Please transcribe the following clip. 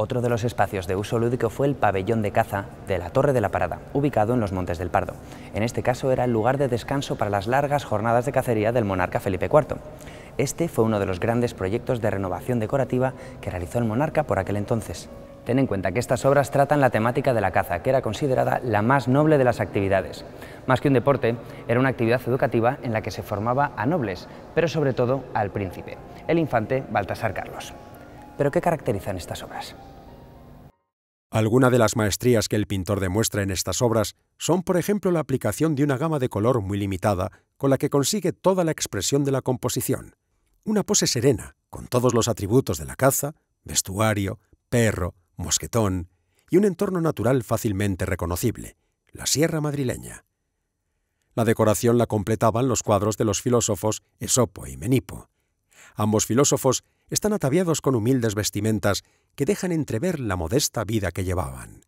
Otro de los espacios de uso lúdico fue el pabellón de caza de la Torre de la Parada, ubicado en los Montes del Pardo. En este caso era el lugar de descanso para las largas jornadas de cacería del monarca Felipe IV. Este fue uno de los grandes proyectos de renovación decorativa que realizó el monarca por aquel entonces. Ten en cuenta que estas obras tratan la temática de la caza, que era considerada la más noble de las actividades. Más que un deporte, era una actividad educativa en la que se formaba a nobles, pero sobre todo al príncipe, el infante Baltasar Carlos. ¿Pero qué caracterizan estas obras? Alguna de las maestrías que el pintor demuestra en estas obras son, por ejemplo, la aplicación de una gama de color muy limitada con la que consigue toda la expresión de la composición. Una pose serena, con todos los atributos de la caza, vestuario, perro, mosquetón y un entorno natural fácilmente reconocible, la sierra madrileña. La decoración la completaban los cuadros de los filósofos Esopo y Menipo. Ambos filósofos están ataviados con humildes vestimentas que dejan entrever la modesta vida que llevaban.